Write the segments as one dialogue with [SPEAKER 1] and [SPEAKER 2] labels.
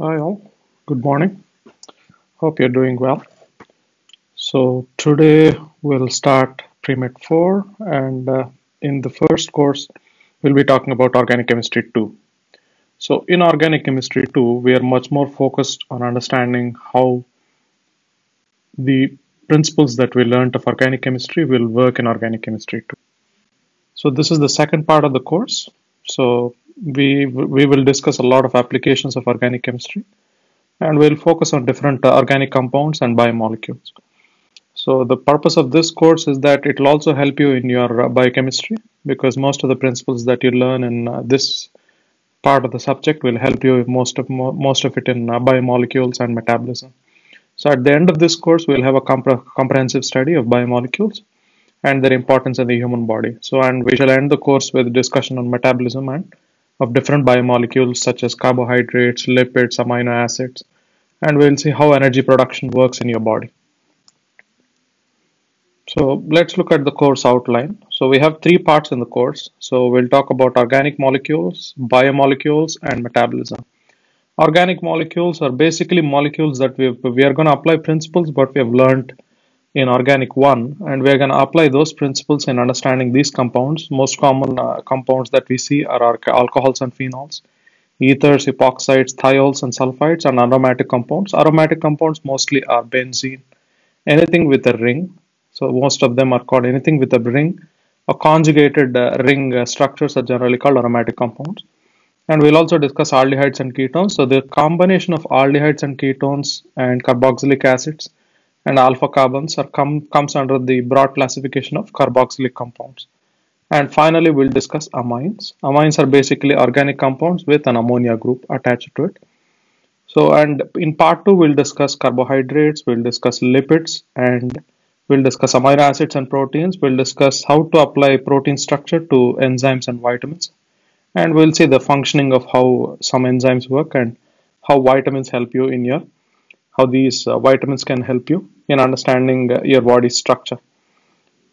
[SPEAKER 1] Hi all, good morning. Hope you're doing well. So today we'll start pre-med 4 and uh, in the first course we'll be talking about organic chemistry 2. So in organic chemistry 2 we are much more focused on understanding how the principles that we learned of organic chemistry will work in organic chemistry 2. So this is the second part of the course. So we we will discuss a lot of applications of organic chemistry and we'll focus on different uh, organic compounds and biomolecules. So the purpose of this course is that it will also help you in your uh, biochemistry because most of the principles that you learn in uh, this part of the subject will help you most of most of it in uh, biomolecules and metabolism. So at the end of this course we'll have a compre comprehensive study of biomolecules and their importance in the human body. So and we shall end the course with discussion on metabolism and of different biomolecules such as carbohydrates, lipids, amino acids, and we'll see how energy production works in your body. So let's look at the course outline. So we have three parts in the course. So we'll talk about organic molecules, biomolecules, and metabolism. Organic molecules are basically molecules that we we are going to apply principles, but we have learned in organic 1 and we're going to apply those principles in understanding these compounds. Most common uh, compounds that we see are alcohols and phenols ethers epoxides thiols and sulfides and aromatic compounds. Aromatic compounds mostly are benzene anything with a ring. So most of them are called anything with a ring. A conjugated uh, ring uh, structures are generally called aromatic compounds. And we'll also discuss aldehydes and ketones. So the combination of aldehydes and ketones and carboxylic acids and alpha carbons are come, comes under the broad classification of carboxylic compounds. And finally, we'll discuss amines. Amines are basically organic compounds with an ammonia group attached to it. So, and in part two, we'll discuss carbohydrates, we'll discuss lipids, and we'll discuss amino acids and proteins. We'll discuss how to apply protein structure to enzymes and vitamins. And we'll see the functioning of how some enzymes work and how vitamins help you in your how these uh, vitamins can help you in understanding uh, your body structure.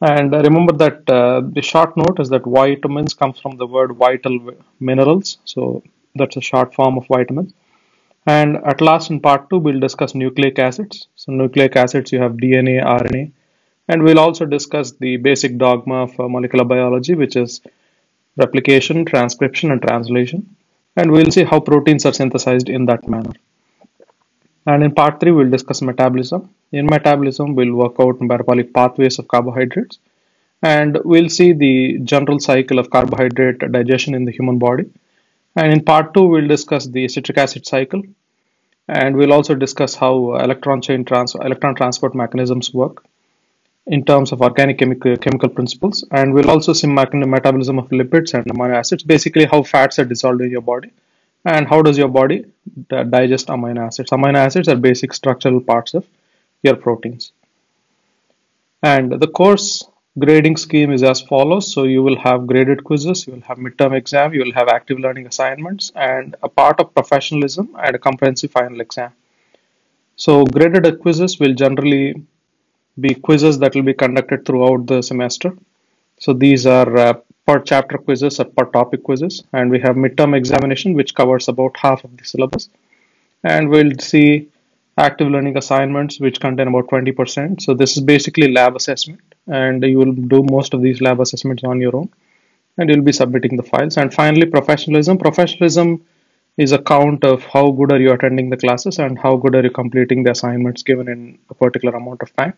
[SPEAKER 1] And remember that uh, the short note is that vitamins comes from the word vital minerals. So that's a short form of vitamins. And at last in part two, we'll discuss nucleic acids. So nucleic acids, you have DNA, RNA, and we'll also discuss the basic dogma of uh, molecular biology, which is replication, transcription, and translation. And we'll see how proteins are synthesized in that manner. And in part 3, we'll discuss metabolism. In metabolism, we'll work out metabolic pathways of carbohydrates. And we'll see the general cycle of carbohydrate digestion in the human body. And in part 2, we'll discuss the citric acid cycle. And we'll also discuss how electron chain trans electron transport mechanisms work in terms of organic chemical, chemical principles. And we'll also see metabolism of lipids and amino acids, basically how fats are dissolved in your body and how does your body digest amino acids amino acids are basic structural parts of your proteins. And the course grading scheme is as follows. So you will have graded quizzes you will have midterm exam you will have active learning assignments and a part of professionalism and a comprehensive final exam. So graded quizzes will generally be quizzes that will be conducted throughout the semester. So these are uh, per chapter quizzes or per topic quizzes. And we have midterm examination which covers about half of the syllabus. And we'll see active learning assignments which contain about 20% so this is basically lab assessment and you will do most of these lab assessments on your own and you'll be submitting the files. And finally professionalism. Professionalism is a count of how good are you attending the classes and how good are you completing the assignments given in a particular amount of time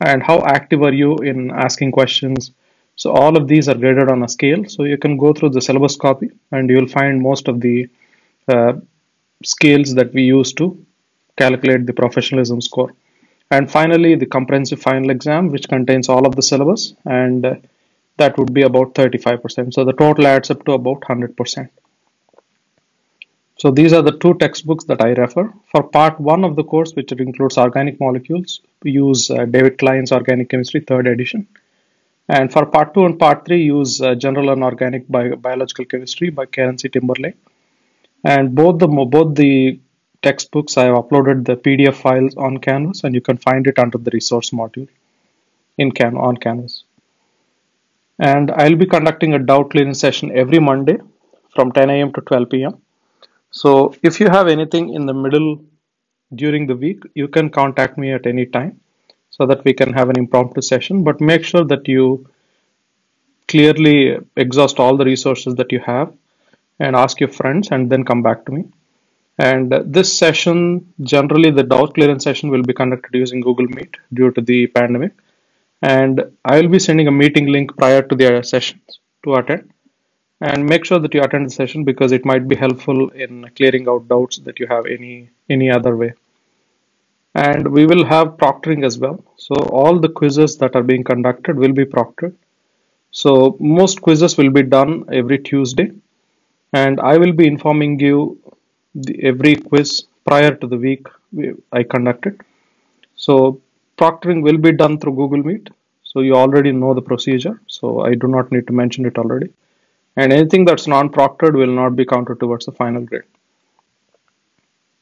[SPEAKER 1] and how active are you in asking questions. So all of these are graded on a scale. So you can go through the syllabus copy and you'll find most of the uh, scales that we use to calculate the professionalism score. And finally, the comprehensive final exam, which contains all of the syllabus, and uh, that would be about 35%. So the total adds up to about 100%. So these are the two textbooks that I refer. For part one of the course, which includes organic molecules, we use uh, David Klein's Organic Chemistry, third edition. And for part two and part three, use uh, General and Organic Bio Biological Chemistry by Karen C. Timberlake. And both the both the textbooks, I have uploaded the PDF files on Canvas, and you can find it under the resource module in Can on Canvas. And I'll be conducting a doubt clearing session every Monday from 10 a.m. to 12 p.m. So if you have anything in the middle during the week, you can contact me at any time so that we can have an impromptu session. But make sure that you clearly exhaust all the resources that you have and ask your friends and then come back to me. And this session, generally the doubt clearance session will be conducted using Google Meet due to the pandemic. And I will be sending a meeting link prior to the sessions to attend. And make sure that you attend the session because it might be helpful in clearing out doubts that you have any any other way. And we will have proctoring as well. So all the quizzes that are being conducted will be proctored. So most quizzes will be done every Tuesday. And I will be informing you the, every quiz prior to the week I conducted so proctoring will be done through Google Meet so you already know the procedure so I do not need to mention it already and anything that's non-proctored will not be counted towards the final grade.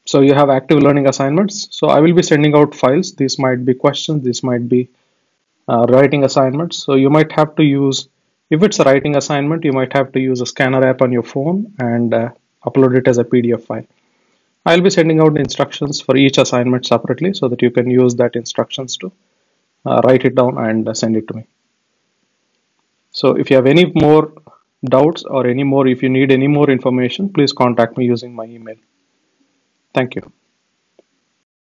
[SPEAKER 1] So you have active learning assignments. So I will be sending out files. These might be questions. These might be uh, writing assignments. So you might have to use, if it's a writing assignment, you might have to use a scanner app on your phone and uh, upload it as a PDF file. I'll be sending out instructions for each assignment separately so that you can use that instructions to uh, write it down and send it to me. So if you have any more doubts or any more if you need any more information please contact me using my email thank you